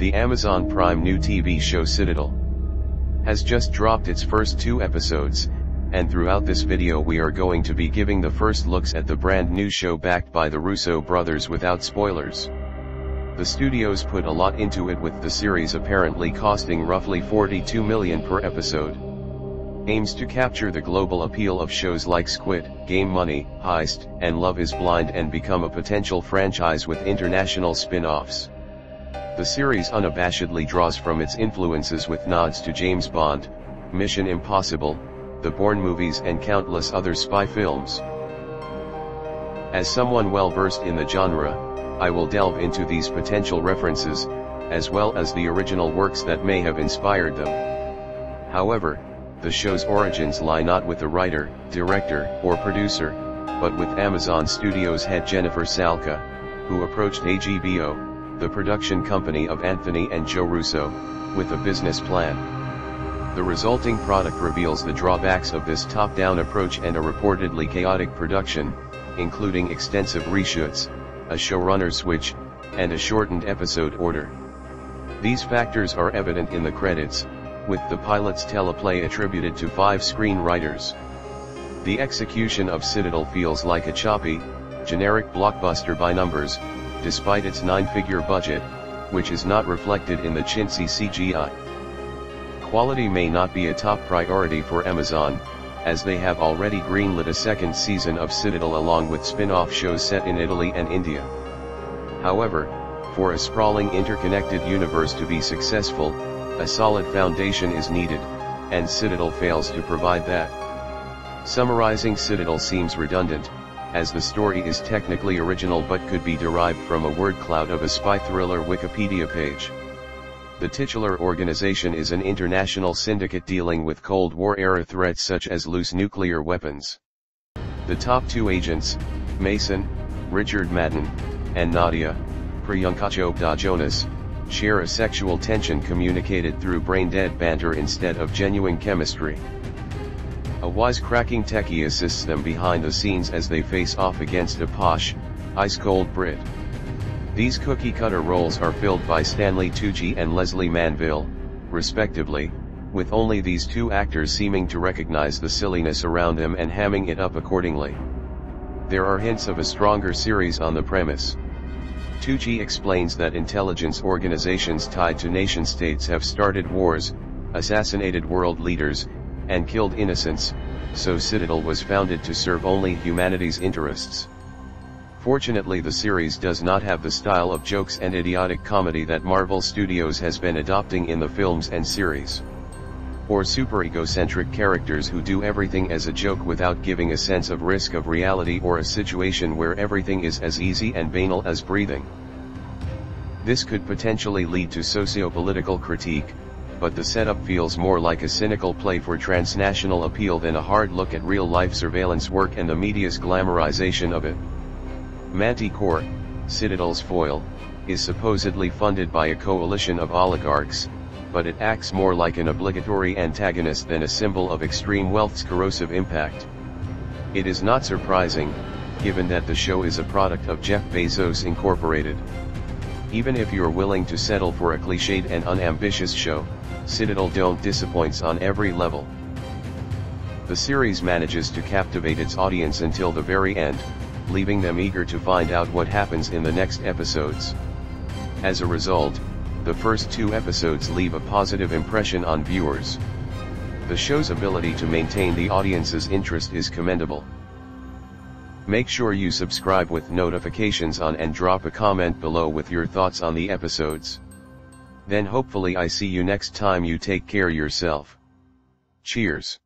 The Amazon Prime new TV show Citadel has just dropped its first two episodes, and throughout this video we are going to be giving the first looks at the brand new show backed by the Russo brothers without spoilers. The studios put a lot into it with the series apparently costing roughly 42 million per episode. Aims to capture the global appeal of shows like Squid, Game Money, Heist, and Love is Blind and become a potential franchise with international spin-offs. The series unabashedly draws from its influences with nods to James Bond, Mission Impossible, the Bourne movies and countless other spy films. As someone well versed in the genre, I will delve into these potential references, as well as the original works that may have inspired them. However, the show's origins lie not with the writer, director, or producer, but with Amazon Studios head Jennifer Salke, who approached AGBO, the production company of Anthony and Joe Russo, with a business plan. The resulting product reveals the drawbacks of this top-down approach and a reportedly chaotic production, including extensive reshoots, a showrunner switch, and a shortened episode order. These factors are evident in the credits, with the pilot's teleplay attributed to five screenwriters. The execution of Citadel feels like a choppy, generic blockbuster by numbers, despite its nine-figure budget, which is not reflected in the chintzy CGI. Quality may not be a top priority for Amazon, as they have already greenlit a second season of Citadel along with spin-off shows set in Italy and India. However, for a sprawling interconnected universe to be successful, a solid foundation is needed, and Citadel fails to provide that. Summarizing Citadel seems redundant, as the story is technically original but could be derived from a word cloud of a spy thriller Wikipedia page. The titular organization is an international syndicate dealing with Cold War-era threats such as loose nuclear weapons. The top two agents, Mason, Richard Madden, and Nadia, Priyanka Chopra Jonas, share a sexual tension communicated through brain-dead banter instead of genuine chemistry. A wisecracking techie assists them behind the scenes as they face off against a posh, ice-cold Brit. These cookie-cutter roles are filled by Stanley Tucci and Lesley Manville, respectively, with only these two actors seeming to recognize the silliness around them and hamming it up accordingly. There are hints of a stronger series on the premise. Tucci explains that intelligence organizations tied to nation-states have started wars, assassinated world leaders, and killed innocents, so Citadel was founded to serve only humanity's interests. Fortunately the series does not have the style of jokes and idiotic comedy that Marvel Studios has been adopting in the films and series. Or super egocentric characters who do everything as a joke without giving a sense of risk of reality or a situation where everything is as easy and banal as breathing. This could potentially lead to socio-political critique, but the setup feels more like a cynical play for transnational appeal than a hard look at real-life surveillance work and the media's glamorization of it. Manticore, Citadel's foil, is supposedly funded by a coalition of oligarchs, but it acts more like an obligatory antagonist than a symbol of extreme wealth's corrosive impact. It is not surprising, given that the show is a product of Jeff Bezos Incorporated. Even if you're willing to settle for a cliched and unambitious show, Citadel don't disappoints on every level. The series manages to captivate its audience until the very end, leaving them eager to find out what happens in the next episodes. As a result, the first two episodes leave a positive impression on viewers. The show's ability to maintain the audience's interest is commendable. Make sure you subscribe with notifications on and drop a comment below with your thoughts on the episodes. Then hopefully I see you next time you take care yourself. Cheers.